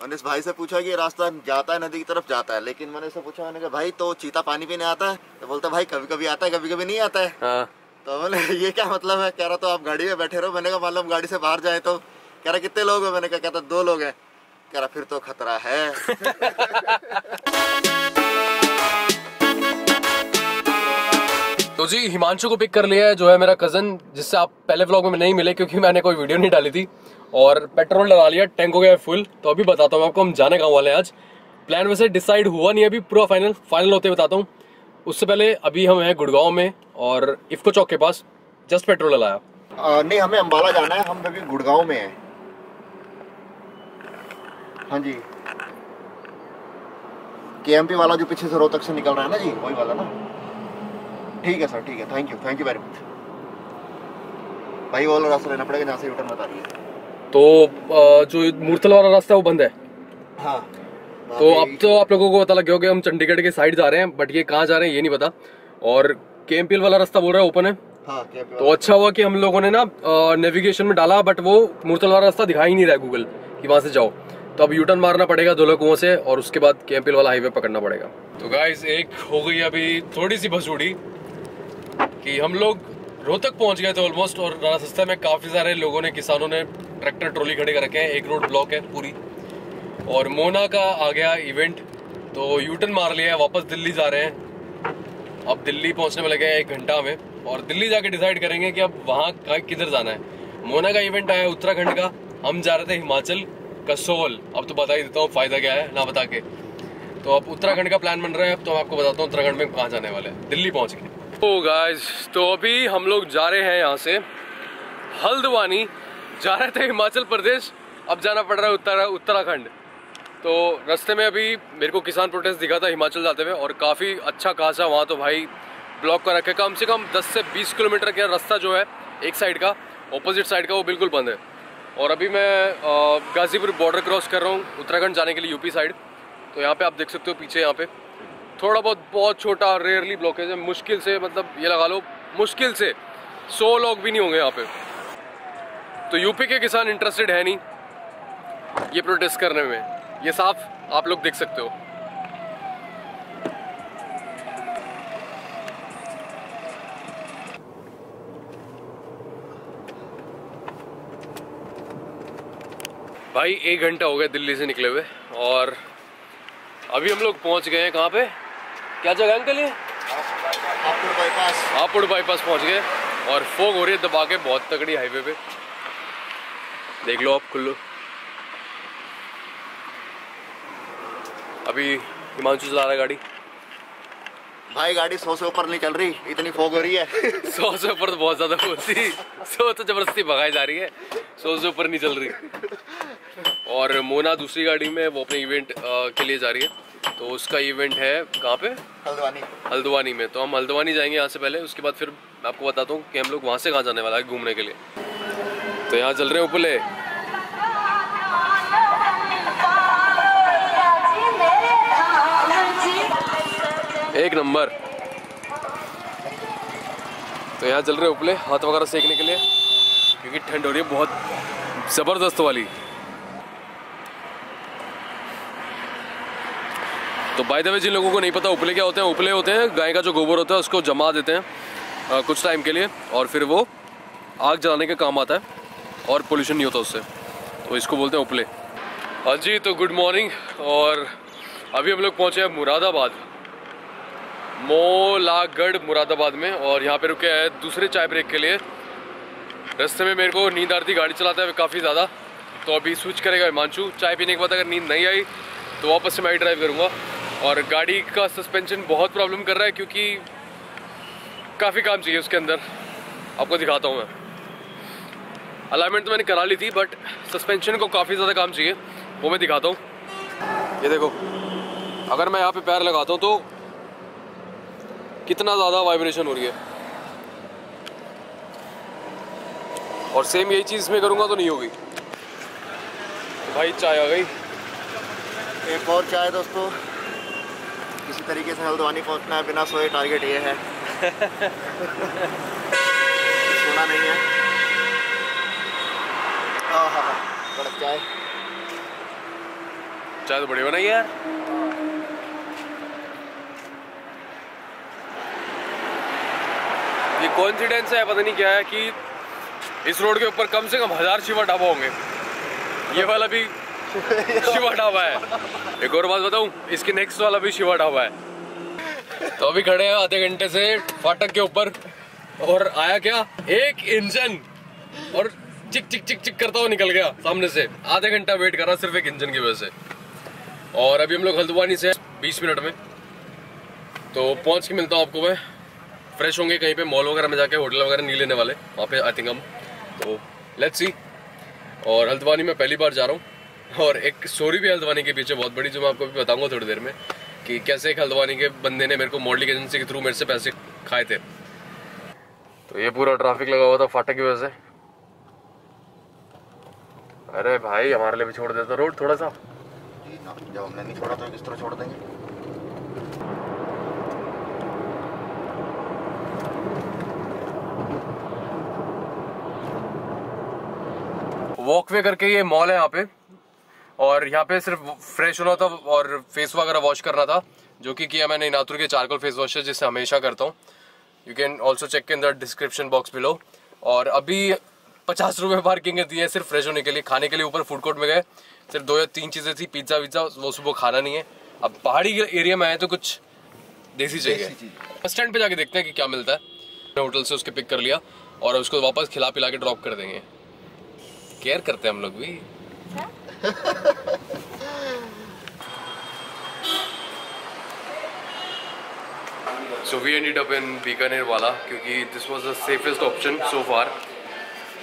मैंने इस भाई से पूछा कि रास्ता जाता है नदी की तरफ़ जाता है। लेकिन मैंने इससे पूछा मैंने कहा भाई तो चीता पानी पीने आता है? तो बोलता भाई कभी कभी आता है कभी कभी नहीं आता है। हाँ। तो मैंने ये क्या मतलब है? कह रहा तो आप गाड़ी में बैठे रहो। मैंने कहा हम गाड़ी से बाहर जाए तो। कह रहा कितने लोग हैं? मैंने कहा कहता दो लोग हैं। कह रहा फिर तो खतरा है। तो जी हिमांशु को पिक कर लिया है जो है मेरा कज़न जिससे आप पहले व्लॉग में नहीं मिले क्योंकि मैंने कोई वीडियो नहीं डाली थी। और पेट्रोल लगा लिया टैंक हो गया फुल तो अभी बताता हूँ आपको, हम जाने कहाँ वाले आज। प्लान वैसे डिसाइड हुआ नहीं अभी, पूरा फाइनल फाइनल होते बताता हूँ। उससे पहले अभी हम हैं गुड़गांव में, और इफ्को चौक के पास जस्ट पेट्रोल लगाया नहीं, हमें अम्बाला जाना है, हम अभी गुड़गांव में हैं। हाँ जी। के वाला जो पीछे से रोहतक से निकल रहा है ना जी, वही वाला ना? ठीक है सर, ठीक है thank you thank you very much भाई वाला रास्ता लेना पड़ेगा जहाँ से यूटर्न बता रही है। तो जो मूर्थल वाला रास्ता है वो बंद है। हाँ। तो अब तो आप लोगों को पता लग गया होगा हम चंडीगढ़ के साइड जा रहे हैं बट ये कहाँ जा रहे हैं ये नहीं पता। और के वाला रास्ता बोल रहा है ओपन है। हाँ तो अच्छा हुआ कि हम लोगों ने ना नेविगेशन में डाला बट वो मूर्थल वाला रास्ता दिखा ही नहीं रहा है गूगल कि वहाँ से जाओ। तो अब यूटर्न मारना पड़ेगा दो कुओं से और उसके बाद केएमपीएल वाला हाईवे पकड़ना पड़ेगा। तो गाइस एक हो गई अभी थोड़ी सी भसूड़ी कि हम लोग रोहतक पहुँच गए थे ऑलमोस्ट और रास्ते में काफ़ी सारे लोगों ने किसानों ने ट्रैक्टर ट्रॉली खड़े कर रखे हैं, एक रोड ब्लॉक है पूरी। और मोना का आ गया इवेंट तो यूटर्न मार लिया है, वापस दिल्ली जा रहे हैं। अब दिल्ली पहुँचने में लगे हैं एक घंटा में, और दिल्ली जाके डिसाइड करेंगे कि अब वहाँ किधर जाना है। मोना का इवेंट आया उत्तराखंड का, हम जा रहे थे हिमाचल कसोल अब तो बता ही देता हूँ, फ़ायदा क्या है, ना बता के। तो अब उत्तराखंड का प्लान बन रहा है, अब तो आपको बताता हूँ उत्तराखंड में कहाँ जाने वाले हैं। दिल्ली पहुँच गए। तो तो अभी हम लोग जा रहे हैं यहाँ से हल्द्वानी जा रहे थे हिमाचल प्रदेश, अब जाना पड़ रहा है उत्तरा, उत्तराखंड। तो रास्ते में अभी मेरे को किसान प्रोटेस्ट दिखा था हिमाचल जाते हुए और काफ़ी अच्छा खासा वहाँ तो भाई ब्लॉक कर रखे। कम से कम 10 से 20 किलोमीटर का रास्ता जो है, एक साइड का ऑपोजिट साइड का वो बिल्कुल बंद है। और अभी मैं गाजीपुर बॉर्डर क्रॉस कर रहा हूँ, उत्तराखंड जाने के लिए यूपी साइड तो यहाँ पे आप देख सकते हो पीछे यहाँ पे। थोड़ा बहुत बहुत छोटा रेयरली ब्लॉकेज है। मुश्किल से मतलब ये लगा लो, मुश्किल से सौ लोग भी नहीं होंगे यहाँ पे। तो यूपी के किसान इंटरेस्टेड है नहीं। ये प्रोटेस्ट करने में। ये साफ़ आप लोग देख सकते हो। भाई एक घंटा हो गया दिल्ली से निकले हुए और अभी हम लोग पहुँच गए हैं कहाँ पे? क्या जगह अंकल ये हापुड़ बाईपास। हापुड़ बाईपास पहुँच गए और फोग हो रही है दबा के बहुत तगड़ी हाईवे पे। देख लो आप खुल्लो अभी हिमांशु चला रहा है गाड़ी। भाई गाड़ी सौ से ऊपर नहीं चल रही इतनी फोग हो रही है। सौ से ऊपर तो बहुत ज़्यादा होती सौ तो ज़बरदस्ती भगाई जा रही है। सौ से ऊपर नहीं चल रही। और मोना दूसरी गाड़ी में वो अपने इवेंट के लिए जा रही है। तो उसका इवेंट है कहाँ पे? हल्द्वानी। हल्द्वानी में। तो हम हल्द्वानी जाएँगे यहाँ से पहले। उसके बाद फिर मैं आपको बताता हूँ कि हम लोग वहाँ से कहाँ जाने वाला है घूमने के लिए। तो यहाँ चल रहे उपले एक नंबर। तो यहाँ चल रहे उपले हाथ वगैरह सेकने के लिए क्योंकि ठंड हो रही है बहुत ज़बरदस्त वाली। तो बाय द वे जिन लोगों को नहीं पता उपले क्या होते हैं? उपले होते हैं गाय का जो गोबर होता है उसको जमा देते हैं अ, कुछ टाइम के लिए और फिर वो आग जलाने के काम आता है। और पोल्यूशन नहीं होता उससे। तो इसको बोलते हैं उपले। हाँ जी तो गुड मॉर्निंग और अभी हम लोग पहुँचे हैं मुरादाबाद। मोलागढ़ मुरादाबाद में और यहाँ पे रुके हैं दूसरे चाय ब्रेक के लिए। रास्ते में मेरे को नींद आ रही गाड़ी चलाते हुए काफ़ी ज़्यादा। तो अभी स्विच करेगा हिमांशु। चाय पीने के बाद अगर नींद नहीं आई तो वापस से मैं ही ड्राइव करूँगा। और गाड़ी का सस्पेंशन बहुत प्रॉब्लम कर रहा है क्योंकि काफ़ी काम चाहिए उसके अंदर। आपको दिखाता हूँ मैं। अलाइनमेंट तो मैंने करा ली थी बट सस्पेंशन को काफ़ी ज़्यादा काम चाहिए वो मैं दिखाता हूँ। ये देखो अगर मैं यहाँ पे पैर लगाता हूँ तो कितना ज़्यादा वाइब्रेशन हो रही है। और सेम यही चीज़ में करूँगा तो नहीं होगी। तो भाई चाय आ गई। एक और चाय दोस्तों। किसी तरीके से हल्द्वानी पहुँचना है बिना सोए टारगेट ये है सोना नहीं है आहा, कड़क चाय चाय तो बड़ी बनाई यार। ये कोइंसिडेंस है, पता नहीं क्या है कि इस रोड के ऊपर कम से कम हज़ार शिवा ढाबा होंगे। ये वाला भी शिवा ढाबा है। एक और बात बताऊँ, इसके नेक्स्ट वाला भी शिवा ढाबा है। तो अभी खड़े हैं आधे घंटे से फाटक के ऊपर। और आया क्या? एक इंजन। और चिक चिक चिक चिक करता हुआ निकल गया सामने से। आधे घंटा वेट करा सिर्फ़ एक इंजन की वजह से। और अभी हम लोग हल्द्वानी से 20 मिनट में। तो पहुँच के मिलता हूँ आपको मैं। फ्रेश होंगे कहीं पे मॉल वगैरह में जाके, होटल वगैरह नहीं लेने वाले, वहाँ पे आई थिंक हम। तो लेट्स सी और हल्द्वानी में पहली बार जा रहा हूँ। और एक स्टोरी भी हल्द्वानी के पीछे, बहुत बड़ी, जो मैं आपको भी बताऊँगा थोड़ी देर में, कि कैसे एक हल्द्वानी के बंदे ने मेरे को मॉडलिंग एजेंसी के थ्रू मेरे से पैसे खाए थे। तो ये पूरा ट्रैफ़िक लगा हुआ था फाटक की वजह से। अरे भाई हमारे लिए भी छोड़ देता रोड थोड़ा सा। जब हमने नहीं छोड़ा तो किस तरह छोड़ देंगे। वॉकवे करके ये मॉल है यहाँ पे। और यहाँ पे सिर्फ़ फ्रेश होना था और फेस वगैरह वॉश करना था जो कि किया मैंने इनातुर के चारकोल फेस वॉश है जिससे हमेशा करता हूँ। You can also check in the description box below और अभी पचास रुपये पार्किंग दी है सिर्फ़ फ्रेश होने के लिए। खाने के लिए ऊपर फ़ूड कोर्ट में गए। सिर्फ़ दो या तीन चीज़ें थी पिज़्ज़ा विज्ज़ा वो सुबह खाना नहीं है। अब पहाड़ी एरिया में आए तो कुछ देसी चाहिए। बस स्टैंड पे जाके देखते हैं कि क्या मिलता है। होटल से उसके पिक कर लिया और उसको वापस खिला पिला के ड्रॉप कर देंगे। केयर करते हैं हम लोग भी। So we ended up in Bikaner वाला क्योंकि this was the safest option so far.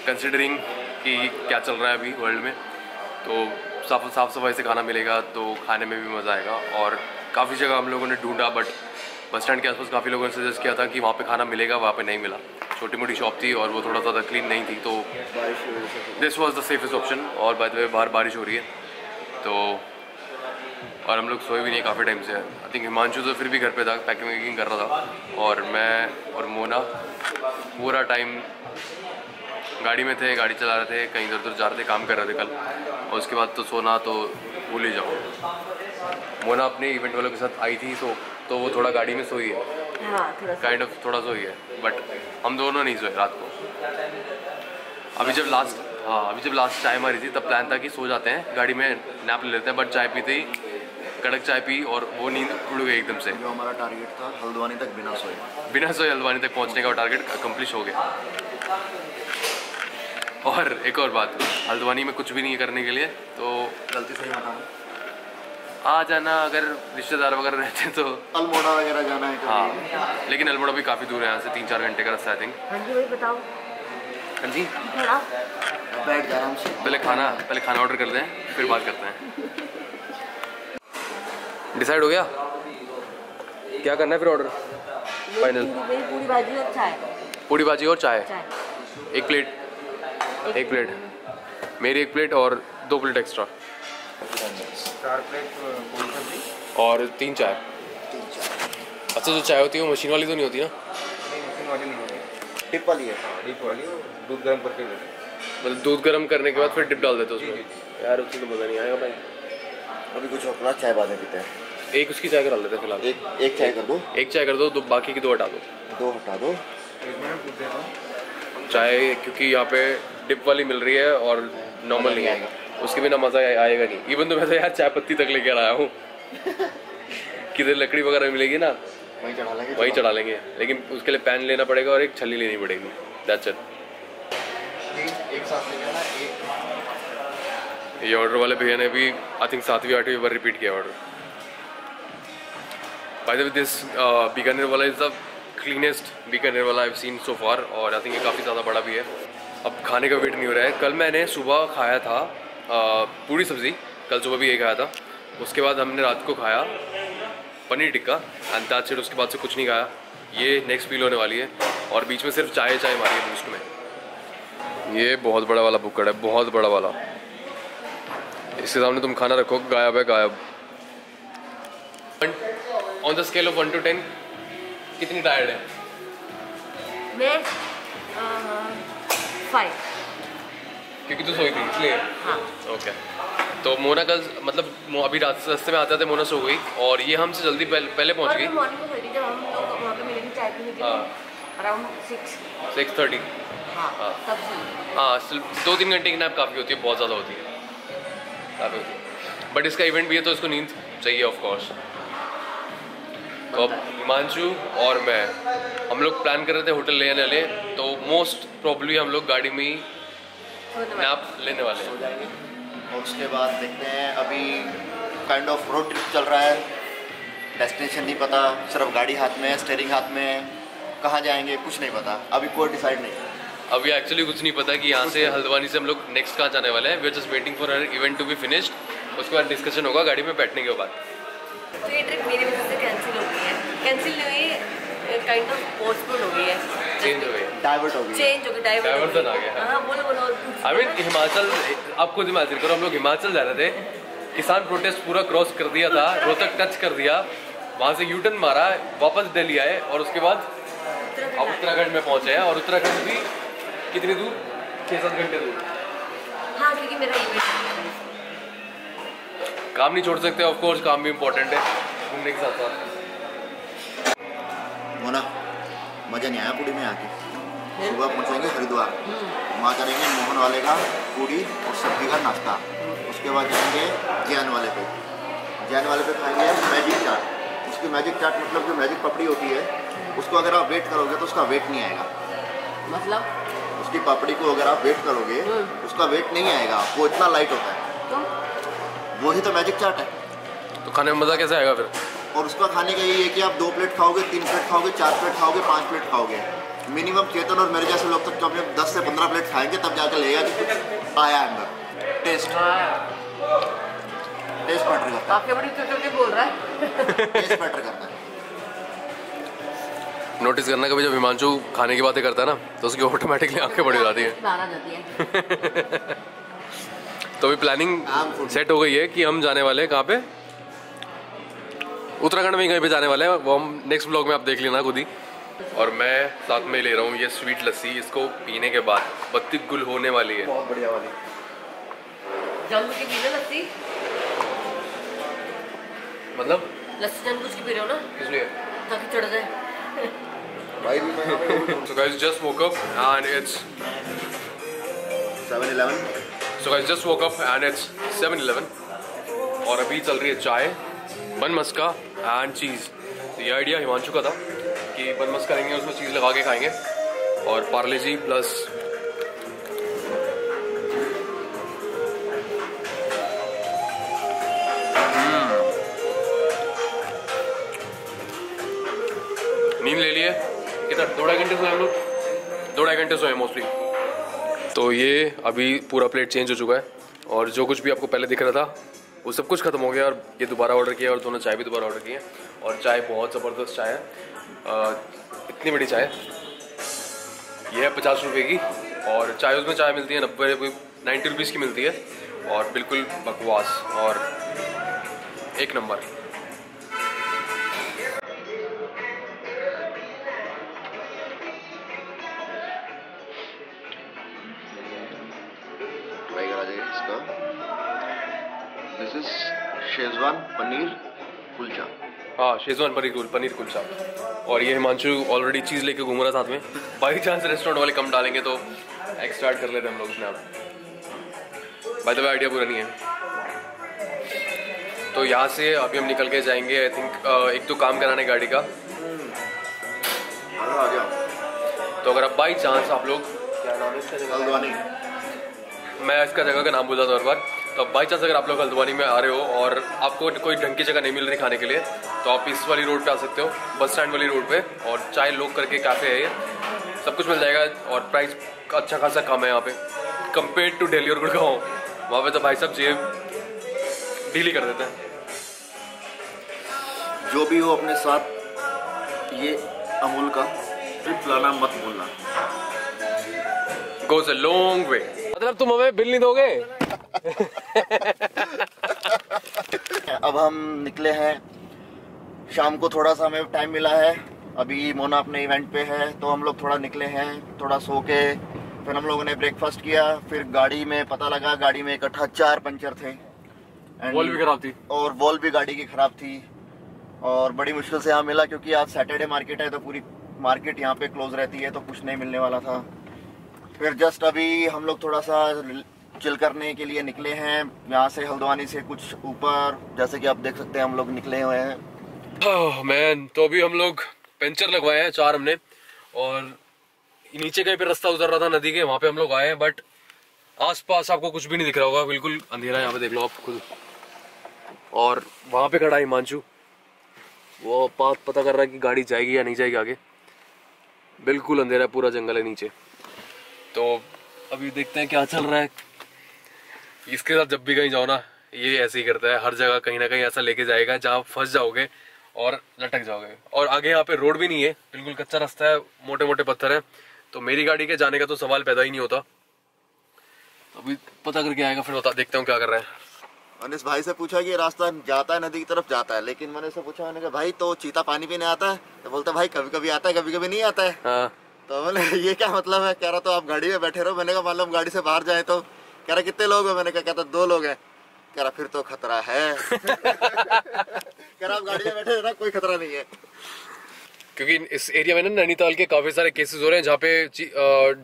Considering कि क्या चल रहा है अभी वर्ल्ड में तो साफ़ साफ़ सफ़ाई से खाना मिलेगा तो खाने में भी मज़ा आएगा और काफ़ी जगह हम लोगों ने ढूंढा बट बस स्टैंड के आसपास काफ़ी लोगों ने सजेस्ट किया था कि वहाँ पे खाना मिलेगा, वहाँ पे नहीं मिला। छोटी मोटी शॉप थी और वो थोड़ा ज़्यादा क्लीन नहीं थी तो this was the safest option और बाय द वे बाहर बारिश हो रही है तो और हम लोग सोए भी नहीं काफ़ी टाइम से। आई थिंक हिमांशु तो फिर भी घर पे था पैकिंग वैकिंग कर रहा था और मैं और मोना पूरा टाइम गाड़ी में थे गाड़ी चला रहे थे कहीं इधर उधर जा रहे थे काम कर रहे थे कल। और उसके बाद तो सोना तो भूल ही जाओ। मोना अपने इवेंट वालों के साथ आई थी तो तो वो थोड़ा गाड़ी में सोई है। हाँ थोड़ा सा। काइंड ऑफ़ थोड़ा सोई है बट हम दोनों नहीं सोए रात को। अभी जब लास्ट हाँ अभी जब लास्ट चाय मारी थी तब प्लान था कि सो जाते हैं गाड़ी में नैप ले लेते हैं बट चाय पीते ही कड़क चाय पी और वो नींद उड़ गई एकदम से। जो हमारा टारगेट था हल्द्वानी तक बिना सोए। बिना सोए हल्द्वानी तक पहुँचने का टारगेट अकम्प्लिश हो गया। और एक और बात हल्द्वानी में कुछ भी नहीं है करने के लिए तो गलती से ही मत आना आ जाना अगर रिश्तेदार वगैरह रहते हैं तो। अल्मोड़ा वगैरह जाना है हाँ लेकिन अल्मोड़ा भी काफ़ी दूर है यहाँ से तीन चार घंटे का रास्ता आई थिंक हाँ जी भाई बताओ। हाँ जी। बैठ जा आराम से। पहले खाना पहले खाना ऑर्डर करते हैं फिर बात करते हैं। डिसाइड हो गया? क्या करना है फिर ऑर्डर फाइनल पूरी भाजी और चाय। पूड़ी भाजी और चाय? चाय। एक प्लेट एक प्लेट। मेरी एक प्लेट और दो प्लेट एक्स्ट्रा। चार प्लेट और तीन चाय। अच्छा जो चाय होती है वो मशीन वाली तो नहीं होती ना? नहीं मशीन वाली नहीं होती। टिप वाली है। डीप वाली दूध गर्म करके देते मतलब दूध गर्म करने के बाद फिर डिप डाल देते हो उसमें। यार उससे तो मज़ा नहीं आएगा भाई। अभी कुछ और चाय बाद में पीते हैं। एक उसकी चाय करा लेते हैं फ़िलहाल। एक एक चाय कर दो? एक चाय कर दो दो बाकी की दो हटा दो। दो हटा दो। हूँ। चाय क्योंकि यहाँ पे डिप वाली मिल रही है और नॉर्मल नहीं है उसके बिना मज़ा आएगा नहीं। इवन तो मैं तो यार चाय पत्ती तक लेके आया हूँ। किधर लकड़ी वगैरह मिलेगी ना? वहीं चढ़ा लेंगे। वही चढ़ा लेंगे। लेकिन उसके लिए पैन लेना पड़ेगा और एक छल्ली लेनी पड़ेगी। दैट्स इट एक साथ लेके ये ऑर्डर वाले भैया ने भी आई थिंक सातवीं आठवीं बार रिपीट किया order by the way this Bikaner वाला इज़ द क्लीनेस्ट बीकानेर वाला आई सीन सो फार और आई थिंक ये काफ़ी ज़्यादा बड़ा भी है। अब खाने का वेट नहीं हो रहा है। कल मैंने सुबह खाया था पूरी सब्ज़ी। कल सुबह भी ये खाया था। उसके बाद हमने रात को खाया पनीर टिक्का एंड दैट्स उसके बाद से कुछ नहीं खाया। ये नेक्स्ट फील होने वाली है। और बीच में सिर्फ़ चाय चाय मारी है बूस्ट में। ये बहुत बड़ा वाला बुक्कड़ है, बहुत बड़ा वाला। इसके सामने तुम खाना रखो, गायब है, गायब। On the scale of one two ten कितनी टायर्ड है? मैं फाइव क्योंकि तू सोई थी इसलिए। हाँ। ओके तो मोना कल मतलब मो- अभी रात रास्ते में आते आते मोना सो गई और ये हमसे जल्दी पहले, पहले पहुँच गई। मॉर्निंग खरीदी जब हम लोग वहाँ पे मिले थे चाय पीने के हाँ। लिए अराउंड सिक्स सिक्स थर्टी हाँ हाँ। हाँ दो तीन घंटे की नैप काफ़ी होती है बहुत ज़्यादा होती है। काफ़ी होती है। बट इसका इवेंट भी है तो इसको नींद चाहिए ऑफ़ कोर्स तो अब हिमांशु और मैं हम लोग प्लान कर रहे थे होटल लेने वाले तो मोस्ट प्रॉब्ली हम लोग गाड़ी में ही नैप लेने वाले हैं। जाएँगे। और उसके बाद देखते हैं अभी काइंड ऑफ़ रोड ट्रिप चल रहा है। डेस्टिनेशन नहीं पता सिर्फ़ गाड़ी हाथ में है स्टेयरिंग हाथ में है। कहाँ जाएँगे कुछ नहीं पता। अभी कोई डिसाइड नहीं। अभी एक्चुअली कुछ नहीं पता कि यहाँ से हल्द्वानी से हम लोग नेक्स्ट कहाँ जाने वाले हैं। We are just waiting for her event to be finished उसके बाद डिस्कशन होगा गाड़ी में बैठने के बाद। तो ये ट्रिप मेरी वजह से कैंसिल हो गई कैंसिल नहीं हुई काइंड ऑफ़ पोस्टपोन हो गई है। चेंज हो गई। डाइवर्ट हो गई। चेंज हो गई डाइवर्ट Diversion आ गया। हाँ बोलो बोलो आई मीन हिमाचल आप खुद करो हम लोग हिमाचल जा रहे थे। किसान प्रोटेस्ट पूरा क्रॉस कर दिया था रोहतक टच कर दिया। वहाँ से यू टर्न मारा वापस दिल्ली आए और उसके बाद अब उत्तराखंड में पहुँचे हैं और उत्तराखंड भी कितनी दूर? छः सात घंटे दूर। हाँ क्योंकि मेरा इवेंट है। काम नहीं छोड़ सकते ऑफ़ कोर्स काम भी इम्पोर्टेंट है घूमने के साथ साथ मोना मज़ा नहीं आया पूरी में आके सुबह पहुँचेंगे हरिद्वार। वहाँ करेंगे मोहन वाले का पूरी और सब्ज़ी का नाश्ता। उसके बाद जाएँगे जैन वाले पे। जैन वाले पे खाएँगे मैजिक चाट उसकी मैजिक चाट मतलब जो मैजिक पपड़ी होती है उसको अगर आप वेट करोगे तो उसका वेट नहीं आएगा। मतलब? उसकी पापड़ी को अगर आप वेट करोगे उसका वेट नहीं आएगा। वो इतना लाइट होता है। तुम वही तो मैजिक चाट है। तो खाने में मज़ा कैसे आएगा फिर? और उसका खाने का यही है कि आप दो प्लेट खाओगे तीन प्लेट खाओगे चार प्लेट खाओगे पाँच प्लेट खाओगे। मिनिमम चेतन और मेरे जैसे लोग तक कम दस से पंद्रह प्लेट खाएँगे तब जाकर लगेगा कि कुछ आया है अंदर। टेस्ट टेस्ट मैटर करता काफ़ी बड़ी तो बोल रहा है। है टेस्ट मैटर करता है। नोटिस करना कभी जब हिमांशु खाने की बातें करता है ना तो उसकी ऑटोमेटिकली आँखें बड़ी हो जाती हैं। बाहर आ जाती है। तो अभी प्लानिंग सेट हो गई है कि हम जाने वाले हैं कहाँ पे? उत्तराखंड में ही कहीं पे जाने वाले हैं। वो हम नेक्स्ट ब्लॉग में आप देख लेना खुद ही। और मैं साथ में ले रहा हूँ ये स्वीट लस्सी इसको पीने के बाद बत्ती गुल होने वाली है। बहुत बढ़िया वाली। जानबूझ के पी लस्सी? मतलब? लस्सी जानबूझ के पी रहे हो ना? इसलिए ताकि चढ़ जाए। भाई भी मैं So guys just woke up and it's seven eleven so guys just woke up and it's 7-Eleven और अभी चल रही है चाय बन मस्का। एंड चीज़ तो ये आइडिया हिमांशु का था कि बन मस्का करेंगे, उसमें चीज़ लगा के खाएँगे। और पार्ले जी प्लस नींद ले लिए। कितना? दो ढाई घंटे सोए हम लोग? दो ढाई घंटे सोए मोस्टली तो ये अभी पूरा प्लेट चेंज हो चुका है। और जो कुछ भी आपको पहले दिख रहा था वो सब कुछ खत्म हो गया और ये दोबारा ऑर्डर किया और दोनों चाय भी दोबारा ऑर्डर किए। और चाय बहुत ज़बरदस्त चाय है। इतनी बड़ी चाय। ये है पचास रुपये की और चाय उसमें चाय मिलती है, नब्बे कोई नाइन्टी रुपीज़ की मिलती है। और बिल्कुल बकवास और एक नंबर। शेजवान पनीर कुलचा। हाँ शेजवान पनीर कुल पनीर कुलचा। और ये हिमांशु ऑलरेडी चीज़ लेके घूम रहा साथ में। बाई चांस रेस्टोरेंट वाले कम डालेंगे तो एक्स्ट्रा कर लेते हम लोग उसमें अब बाय द वे आइडिया पूरा नहीं है। तो यहाँ से अभी हम निकल के जाएँगे आई थिंक एक तो काम कराने गाड़ी का। आ गया। तो अगर आप बाई चांस आप लोग क्या नाम है? इसका जगह का? मैं इसका जगह का नाम बोल था हर बार। बाई चांस अगर आप लोग हल्द्वानी में आ रहे हो और आपको कोई ढंग की जगह नहीं मिल रही खाने के लिए तो आप इस वाली रोड पे आ सकते हो बस स्टैंड वाली रोड पे और चाय लोग करके काफ़े है ये। सब कुछ मिल जाएगा और प्राइस अच्छा खासा कम है यहाँ पे। कंपेयर टू डेली और गुड़गांव वहाँ पे तो भाई साहब जेब डील ही कर देते हैं। जो भी हो अपने साथ ये अमूल का ट्रिप लाना मत भूलना गोज अ लॉन्ग वे मतलब तुम हमें बिल नहीं दोगे? अब हम निकले हैं। शाम को थोड़ा सा हमें टाइम मिला है। अभी मोना अपने इवेंट पे है तो हम लोग थोड़ा निकले हैं थोड़ा सो के। फिर हम लोगों ने ब्रेकफास्ट किया फिर गाड़ी में पता लगा गाड़ी में इकट्ठा चार पंचर थे। वॉल भी खराब थी। और वॉल भी गाड़ी की खराब थी। और बड़ी मुश्किल से यहाँ मिला क्योंकि आज सैटरडे मार्केट है तो पूरी मार्केट यहाँ पे क्लोज रहती है तो कुछ नहीं मिलने वाला था। फिर जस्ट अभी हम लोग थोड़ा सा चिल करने के लिए निकले हैं। यहाँ से हल्द्वानी से कुछ ऊपर, जैसे कि आप देख सकते हैं, हम लोग निकले हुए हैं। मैन तो अभी हम लोग पंचर लगवाए हैं चार हमने, और नीचे कहीं पे रास्ता उतर रहा था, नदी के, वहाँ पे हम लोग आए हैं बट आसपास आपको कुछ भी नहीं दिख रहा होगा, बिल्कुल अंधेरा यहाँ पे देख लो आप खुद। और वहाँ पे खड़ा है हिमांशु। वो बात पता कर रहा है कि गाड़ी जाएगी या नहीं जाएगी आगे। बिल्कुल अंधेरा पूरा जंगल है नीचे। तो अभी देखते हैं क्या चल रहा है। इसके साथ जब भी कहीं जाओ ना ये ऐसे ही करता है हर जगह कहीं ना कहीं ऐसा लेके जाएगा जहाँ फंस जाओगे और लटक जाओगे। और आगे यहाँ पे रोड भी नहीं है बिल्कुल कच्चा रास्ता है मोटे मोटे पत्थर है। तो मेरी गाड़ी के जाने का तो सवाल पैदा ही नहीं होता। अभी पता करके आएगा फिर बता देखता हूँ क्या कर रहा है। मैंने भाई से पूछा कि रास्ता जाता है नदी की तरफ़ जाता है लेकिन मैंने उससे पूछा मैंने कहा भाई तो चीता पानी पीने आता है? तो बोलता भाई कभी कभी आता है कभी कभी नहीं आता है। हाँ। तो मैंने ये क्या मतलब है? कह रहा तो आप गाड़ी में बैठे रहो मैंने कहा मान लो हम गाड़ी से बाहर जाए तो। कह रहा कितने लोग हैं? मैंने कहा कहता दो लोग हैं. कह रहा फिर तो खतरा है. कह रहा आप गाड़ी में बैठे रहना कोई खतरा नहीं है. क्योंकि इस एरिया में ना नैनीताल के काफ़ी सारे केसेस हो रहे हैं जहाँ पे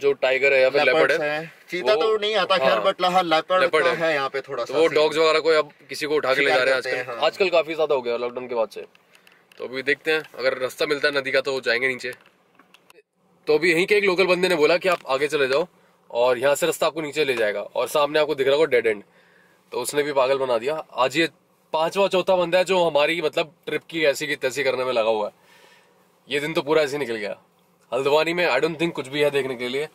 जो टाइगर है या फिर लेपर्ड है चीता वो- तो नहीं आता खैर हाँ, बट हाँ लेपर्ड leopard तो है। है यहाँ पे थोड़ा तो सा वो डॉग्स वगैरह को अब किसी को उठा के ले जा रहे हैं हैं, आजकल। हाँ। आजकल काफ़ी ज़्यादा हो गया लॉकडाउन के बाद से। तो अभी देखते हैं अगर रास्ता मिलता है नदी का तो जाएँगे नीचे। तो अभी यहीं के एक लोकल बंदे ने बोला कि आप आगे चले जाओ। और यहाँ से रास्ता आपको नीचे ले जाएगा और सामने आपको दिख रहा होगा डेड एंड तो उसने भी पागल बना दिया। आज ये पांचवा चौथा बंदा है जो हमारी मतलब ट्रिप की ऐसी की तैसी करने में लगा हुआ है। ये दिन तो पूरा ऐसे निकल गया। हल्द्वानी में आई डोंट थिंक कुछ भी है देखने के लिए।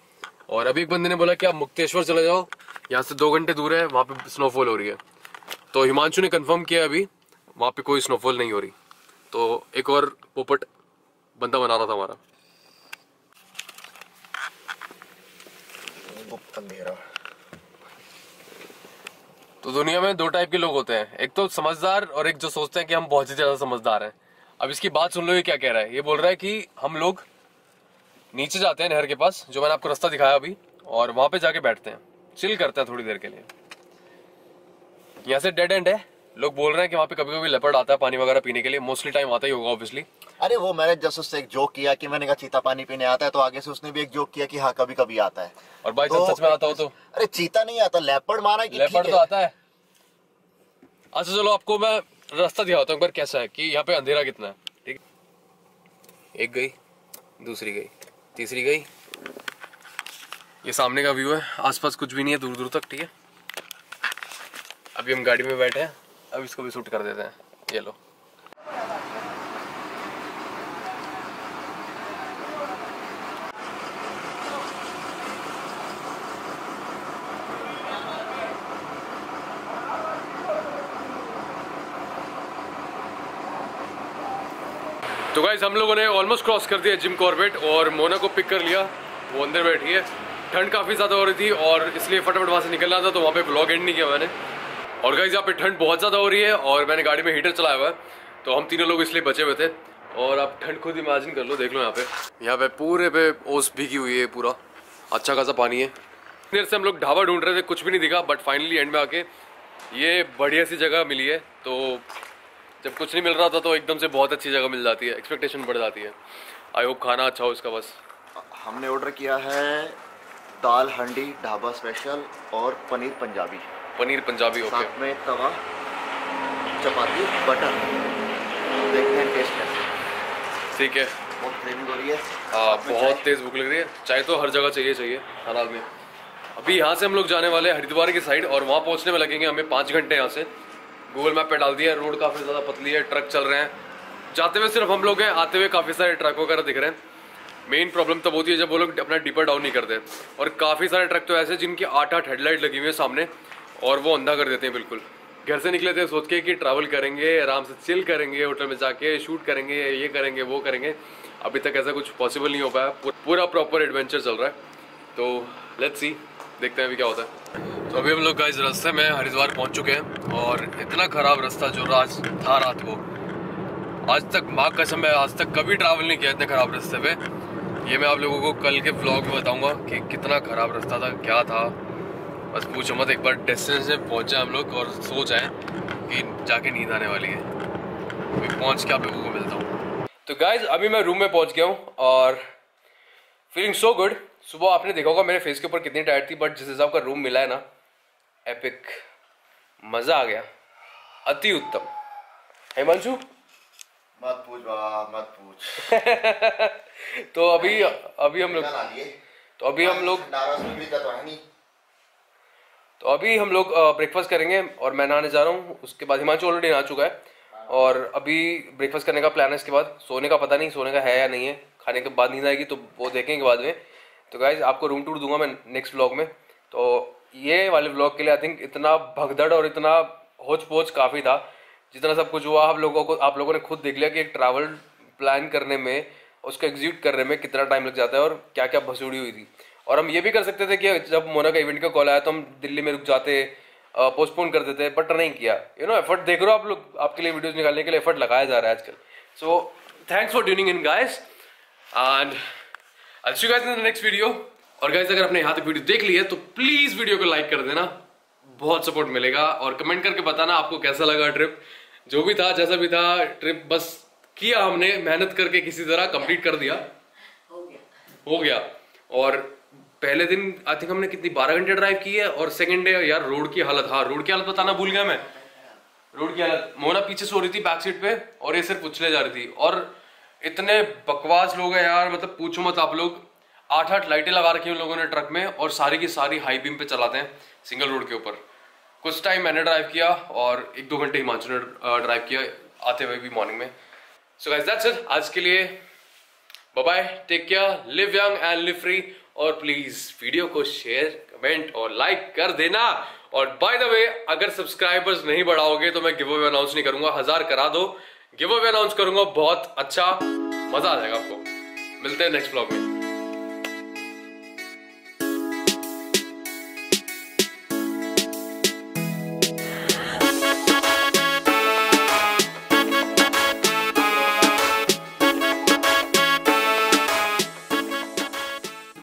और अभी एक बंदे ने बोला कि आप मुक्तेश्वर चले जाओ। यहाँ से दो घंटे दूर है, वहाँ पे स्नोफॉल हो रही है। तो हिमांशु ने कंफर्म किया अभी, वहाँ पे कोई स्नोफॉल नहीं हो रही। तो एक और पोपट बंदा बना रहा था हमारा। गुप्त अंधेरा तो दुनिया में दो टाइप के लोग होते हैं। एक तो समझदार और एक जो सोचते हैं कि हम बहुत ही ज़्यादा समझदार हैं। अब इसकी बात सुन लो, ये क्या कह रहा है? ये बोल रहा है कि हम लोग नीचे जाते हैं नहर के पास, जो मैंने आपको रास्ता दिखाया अभी, और वहाँ पे जाके बैठते हैं। चिल करते हैं थोड़ी देर के लिए। यहाँ से डेड एंड है। लोग बोल रहे हैं कि वहाँ पे कभी कभी लेपर्ड आता है पानी वगैरह पीने के लिए। मोस्टली टाइम आता ही होगा ऑब्वियसली अरे वो मैंने जस्ट उससे एक जोक किया कि मैंने कहा चीता पानी पीने आता है तो आगे से उसने भी एक जोक किया कि हाँ कभी कभी आता है। और बाई तो- सच में आता हो तो? अरे चीता नहीं आता लेपर्ड माना कि लेपर्ड तो आता है। अच्छा चलो आपको मैं रास्ता दिखाता हूँ कैसा है कि यहाँ पे अंधेरा कितना है। ठीक एक गई दूसरी गई तीसरी गई। ये सामने का व्यू है आसपास कुछ भी नहीं है दूर दूर तक ठीक है? अभी हम गाड़ी में बैठे हैं अब इसको भी शूट कर देते हैं। ये लो। तो गाइज़ हम लोगों ने ऑलमोस्ट क्रॉस कर दिया जिम कॉर्बेट और मोना को पिक कर लिया। वो अंदर बैठी है। ठंड काफ़ी ज़्यादा हो रही थी और इसलिए फटाफट वहाँ से निकलना था तो वहाँ पे ब्लॉग एंड नहीं किया मैंने। और गाइज़ यहाँ पे ठंड बहुत ज़्यादा हो रही है और मैंने गाड़ी में हीटर चलाया हुआ है। तो हम तीनों लोग इसलिए बचे हुए थे। और आप ठंड खुद इमेजिन कर लो, देख लो यहाँ पे। यहाँ पे पूरे पे ओस भीगी हुई है पूरा। अच्छा खासा पानी है। देर से हम लोग ढाबा ढूंढ रहे थे, कुछ भी नहीं दिखा बट फाइनली एंड में आके ये बढ़िया सी जगह मिली है। तो जब कुछ नहीं मिल रहा था तो एकदम से बहुत अच्छी जगह मिल जाती है एक्सपेक्टेशन बढ़ जाती है। आई होप खाना अच्छा हो इसका बस। हमने ऑर्डर किया है दाल हंडी ढाबा स्पेशल और पनीर पंजाबी। पनीर पंजाबी ओके साथ में तवा चपाती बटर देखते हैं टेस्ट कैसे ठीक है। बहुत क्रेविंग हो रही है। हाँ बहुत तेज भूख लग रही है। चाय तो हर जगह चाहिए चाहिए हर आदमी अभी यहाँ से हम लोग जाने वाले हैं हरिद्वार की साइड और वहाँ पहुँचने में लगेंगे हमें पाँच घंटे यहाँ से। गूगल मैप पे डाल दिया, रोड काफ़ी ज़्यादा पतली है, ट्रक चल रहे हैं। जाते हुए सिर्फ़ हम लोग हैं, आते हुए काफ़ी सारे ट्रक वगैरह दिख रहे हैं। मेन प्रॉब्लम तब होती है जब वो लोग अपना डिपर डाउन नहीं करते। और काफ़ी सारे ट्रक तो ऐसे जिनकी आठ आठ हेडलाइट लगी हुई है सामने, और वो अंधा कर देते हैं बिल्कुल। घर से निकले थे, सोच के कि ट्रैवल करेंगे, आराम से चिल करेंगे होटल में जाके शूट करेंगे, ये करेंगे, वो करेंगे। अभी तक ऐसा कुछ पॉसिबल नहीं हो पाया। पूरा प्रॉपर एडवेंचर चल रहा है। तो लेट्स सी देखते हैं अभी क्या होता है। तो अभी हम लोग इस रास्ते में हरिद्वार पहुँच चुके हैं और इतना खराब रास्ता जो राज था रात को, आज तक माँ कसम मैं आज तक कभी ट्रैवल नहीं किया इतने खराब रास्ते पे। ये मैं आप लोगों को कल के ब्लॉग में बताऊँगा कि कितना खराब रास्ता था, क्या था। बस पूछो मत, एक बार डेस्टिनेशन पहुँच हम लोग और सो जाए कि जाके नींद आने वाली है। अभी पहुँच के आप लोगों को मिलता हूँ। तो गाइज़ अभी मैं रूम में पहुँच गया हूँ और फीलिंग सो गुड सुबह आपने देखा होगा मेरे फेस के ऊपर कितनी टाइट थी बट जिस हिसाब का रूम मिला है ना एपिक मज़ा आ गया। अति उत्तम। हिमांशु? मत पूछ मत पूछ। तो अभी अभी हम लोग लिए तो अभी हम लोग तो तो अभी हम लोग ब्रेकफास्ट करेंगे और मैं नहाने जा रहा हूँ। उसके बाद हिमांशु ऑलरेडी नहा चुका है। और अभी ब्रेकफास्ट करने का प्लान है इसके बाद। सोने का पता नहीं सोने का है या नहीं है। खाने के बाद नींद आएगी तो वो देखेंगे बाद में। तो गाइज़ आपको रूम टूर दूँगा मैं नेक्स्ट व्लॉग में। तो ये वाले व्लॉग के लिए आई थिंक इतना भगदड़ और इतना होच पोच काफ़ी था, जितना सब कुछ हुआ। आप लोगों को, आप लोगों ने खुद देख लिया कि एक ट्रैवल प्लान करने में, उसको एग्जीक्यूट करने में कितना टाइम लग जाता है और क्या क्या भसूड़ी हुई थी। और हम ये भी कर सकते थे कि जब मोना का इवेंट का कॉल आया तो हम दिल्ली में रुक जाते पोस्टपोन कर देते बट नहीं किया। यू नो एफर्ट देख रहे हो आप लोग, आपके लिए वीडियोस निकालने के लिए एफर्ट लगाया जा रहा है आजकल। So thanks for tuning in guys and I'll see you guys in the next video. और गाइस अगर आपने यहाँ तक वीडियो देख ली है तो प्लीज़ वीडियो को लाइक कर देना। बहुत सपोर्ट मिलेगा। और कमेंट करके बताना आपको कैसा लगा ट्रिप जो भी था जैसा भी था ट्रिप बस किया हमने मेहनत करके किसी तरह कंप्लीट कर दिया। हो गया। हो गया। और पहले दिन आई थिंक हमने कितनी बारह घंटे ड्राइव की है और सेकंड डे यार रोड की हालत हाँ रोड की हालत बताना भूल गया मैं। रोड की हालत मोना पीछे सो रही थी बैक सीट पे और ये सिर्फ़ उछले जा रही थी। और इतने बकवास लोग हैं यार मतलब पूछो मत आप लोग। आठ आठ लाइटें लगा रखी हैं उन लोगों ने ट्रक में और सारी की सारी हाई बीम पे चलाते हैं सिंगल रोड के ऊपर। कुछ टाइम मैंने ड्राइव किया और एक दो घंटे हिमांशु ने ड्राइव किया आते हुए भी मॉर्निंग में। सो गाइस दैट्स इट आज के लिए bye take care live young and live free और प्लीज़ वीडियो को शेयर कमेंट और लाइक कर देना। और बाय द वे अगर सब्सक्राइबर्स नहीं बढ़ाओगे तो मैं गिव अवे अनाउंस नहीं करूँगा। हज़ार करा दो। गिव अवे अनाउंस करूँगा, बहुत अच्छा मज़ा आ जाएगा आपको। मिलते हैं नेक्स्ट ब्लॉग में।